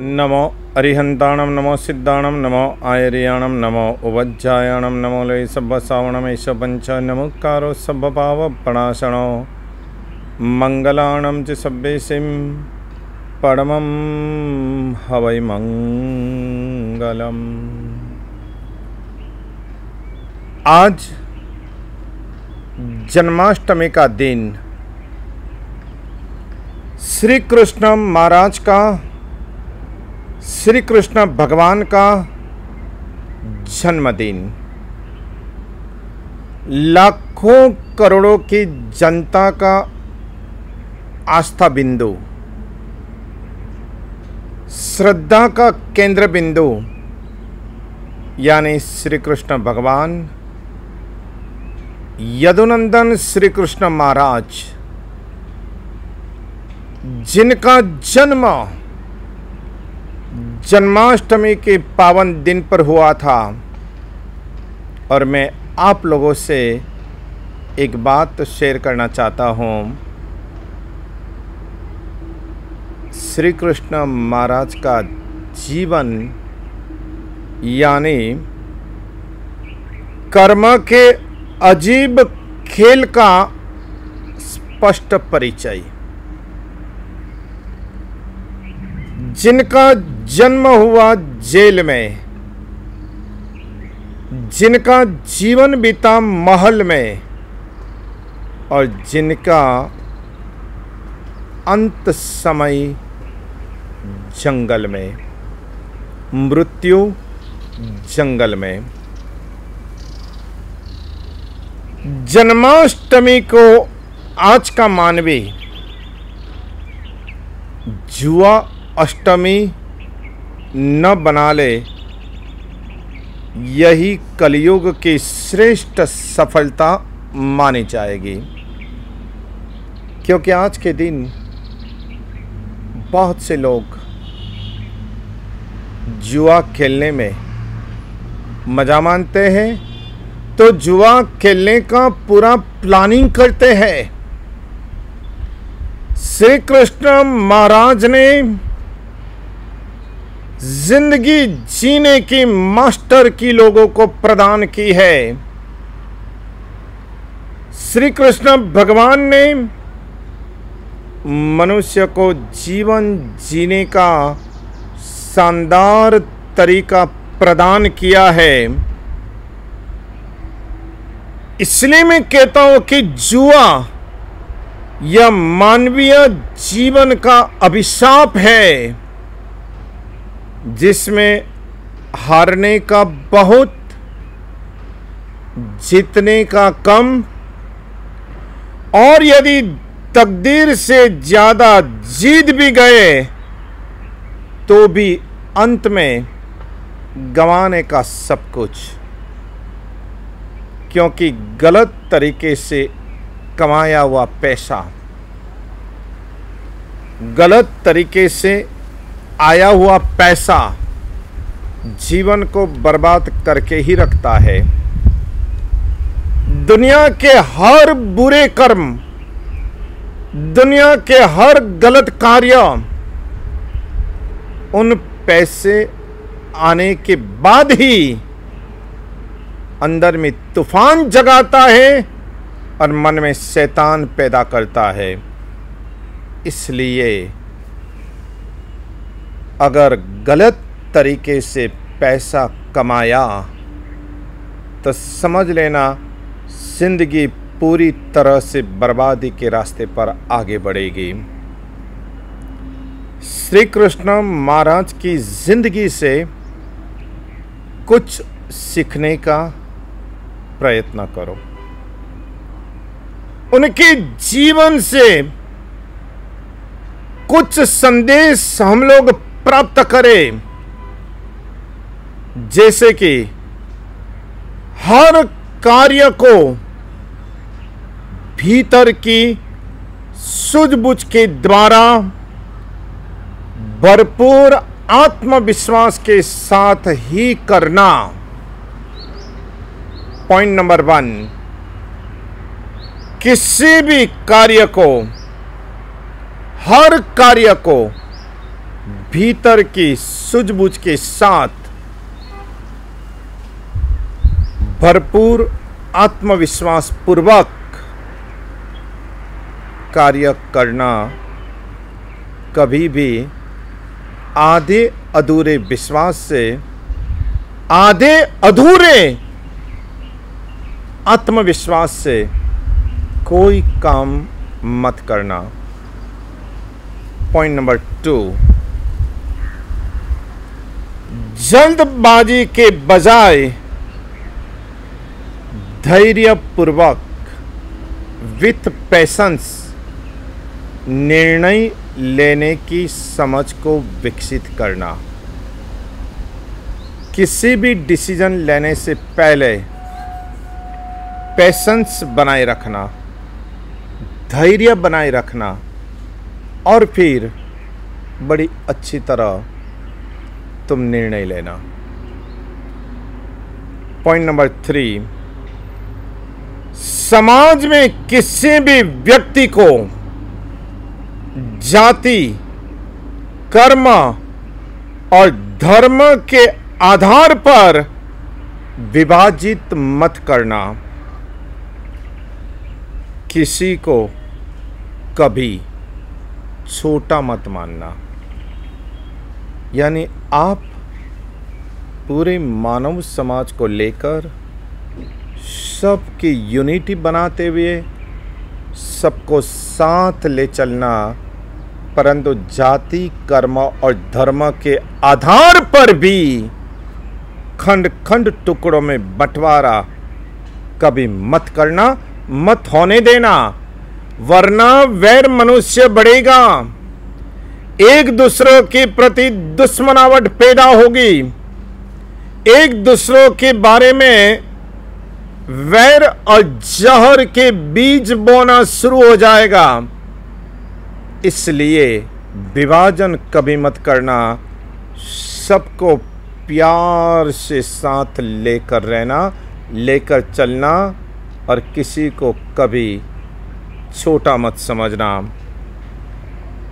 नमो अरिहन्ताणं, नमो सिद्धाणं, नमो आयर्याणं, नमो उवज्जायाणं नमो लय सब्बसावणमेष पञ्च नमुकारो सब्बपावपणाशणो मङ्गलाणं च सब्बेसिं परमं हवै मङ्गलम् आज जन्माष्टमी का दिन श्री कृष्ण महाराज का श्री कृष्ण भगवान का जन्मदिन। लाखों करोड़ों की जनता का आस्था बिंदु श्रद्धा का केंद्र बिंदु यानी श्री कृष्ण भगवान, यदुनंदन श्री कृष्ण महाराज, जिनका जन्म जन्माष्टमी के पावन दिन पर हुआ था। और मैं आप लोगों से एक बात शेयर करना चाहता हूँ। श्री कृष्ण महाराज का जीवन, यानी कर्म के अजीब खेल का स्पष्ट परिचय। जिनका जन्म हुआ जेल में, जिनका जीवन बीता महल में, और जिनका अंत समय जंगल में, मृत्यु जंगल में। जन्माष्टमी को आज का मानवी जुआ अष्टमी न बना ले, यही कलयुग की श्रेष्ठ सफलता मानी जाएगी। क्योंकि आज के दिन बहुत से लोग जुआ खेलने में मज़ा मानते हैं तो जुआ खेलने का पूरा प्लानिंग करते हैं। श्री कृष्ण महाराज ने ज़िंदगी जीने की मास्टर की लोगों को प्रदान की है। श्री कृष्ण भगवान ने मनुष्य को जीवन जीने का शानदार तरीका प्रदान किया है। इसलिए मैं कहता हूँ कि जुआ यह मानवीय जीवन का अभिशाप है। जिसमें हारने का बहुत, जीतने का कम, और यदि तकदीर से ज़्यादा जीत भी गए तो भी अंत में गंवाने का सब कुछ। क्योंकि गलत तरीके से कमाया हुआ पैसा, गलत तरीके से आया हुआ पैसा जीवन को बर्बाद करके ही रखता है। दुनिया के हर बुरे कर्म, दुनिया के हर गलत कार्य, उन पैसे आने के बाद ही अंदर में तूफ़ान जगाता है और मन में शैतान पैदा करता है। इसलिए अगर गलत तरीके से पैसा कमाया तो समझ लेना ज़िंदगी पूरी तरह से बर्बादी के रास्ते पर आगे बढ़ेगी। श्री कृष्ण महाराज की ज़िंदगी से कुछ सीखने का प्रयत्न करो। उनके जीवन से कुछ संदेश हम लोग प्राप्त करें। जैसे कि हर कार्य को भीतर की सूझबूझ के द्वारा भरपूर आत्मविश्वास के साथ ही करना। पॉइंट नंबर वन किसी भी कार्य को, हर कार्य को भीतर की सूझबूझ के साथ भरपूर आत्मविश्वास पूर्वक कार्य करना कभी भी आधे अधूरे विश्वास से, आधे अधूरे आत्मविश्वास से कोई काम मत करना। पॉइंट नंबर टू जल्दबाजी के बजाय धैर्यपूर्वक विथ पैसेंस निर्णय लेने की समझ को विकसित करना। किसी भी डिसीज़न लेने से पहले पेशेंस बनाए रखना, धैर्य बनाए रखना और फिर बड़ी अच्छी तरह तुम निर्णय लेना। पॉइंट नंबर थ्री समाज में किसी भी व्यक्ति को जाति, कर्म और धर्म के आधार पर विभाजित मत करना। किसी को कभी छोटा मत मानना। यानी आप पूरे मानव समाज को लेकर सबकी यूनिटी बनाते हुए सबको साथ ले चलना, परंतु जाति, कर्म और धर्म के आधार पर भी खंड खंड टुकड़ों में बंटवारा कभी मत करना, मत होने देना, वरना वैर मनुष्य बढ़ेगा। एक दूसरों के प्रति दुश्मनावट पैदा होगी। एक दूसरों के बारे में वैर और जहर के बीज बोना शुरू हो जाएगा। इसलिए विभाजन कभी मत करना। सबको प्यार से साथ लेकर रहना, लेकर चलना और किसी को कभी छोटा मत समझना।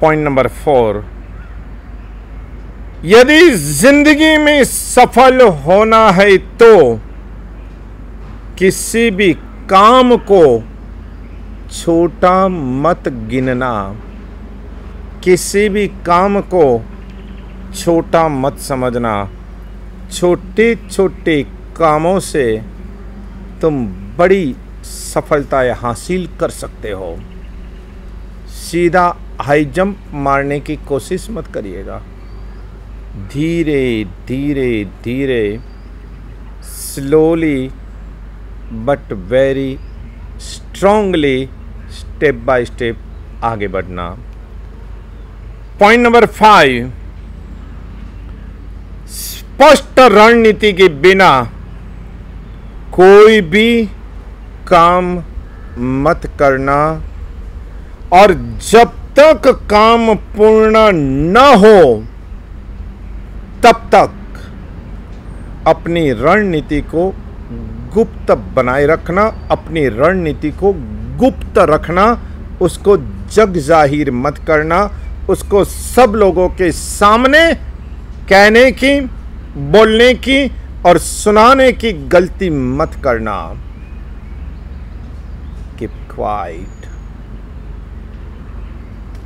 पॉइंट नंबर फोर, यदि ज़िंदगी में सफल होना है तो किसी भी काम को छोटा मत गिनना। किसी भी काम को छोटा मत समझना। छोटे छोटे कामों से तुम बड़ी सफलताएँ हासिल कर सकते हो। सीधा हाई जंप मारने की कोशिश मत करिएगा। धीरे धीरे धीरे slowly but very strongly step by step आगे बढ़ना। पॉइंट नंबर फाइव स्पष्ट रणनीति के बिना कोई भी काम मत करना। और जब तक काम पूर्ण न हो, तब तक अपनी रणनीति को गुप्त बनाए रखना, अपनी रणनीति को गुप्त रखना, उसको जग ज़ाहिर मत करना, उसको सब लोगों के सामने कहने की, बोलने की और सुनाने की गलती मत करना। Keep quiet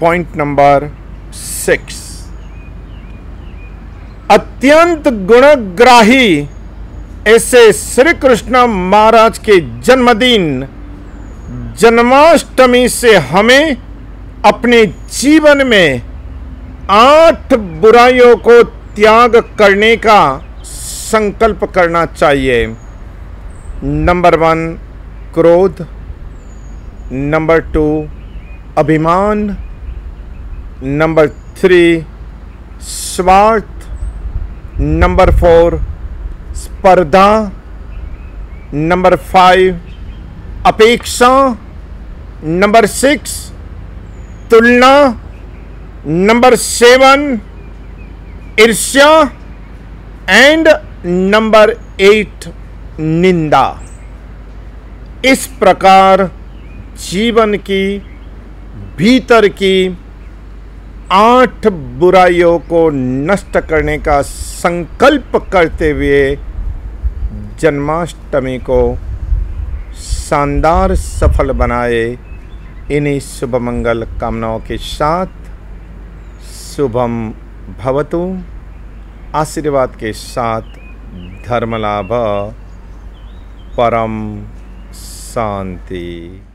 point number six अत्यंत गुणग्राही ऐसे श्री कृष्ण महाराज के जन्मदिन जन्माष्टमी से हमें अपने जीवन में आठ बुराइयों को त्याग करने का संकल्प करना चाहिए। नंबर वन, क्रोध। नंबर टू, अभिमान। नंबर थ्री स्वार्थ नंबर फोर स्पर्धा नंबर फाइव अपेक्षा नंबर सिक्स तुलना नंबर सेवन ईर्ष्या एंड नंबर एट निंदा इस प्रकार जीवन की, भीतर की आठ बुराइयों को नष्ट करने का संकल्प करते हुए जन्माष्टमी को शानदार सफल बनाए इन्हीं शुभ मंगल कामनाओं के साथ शुभम भवतु। आशीर्वाद के साथ धर्मलाभ, परम शांति।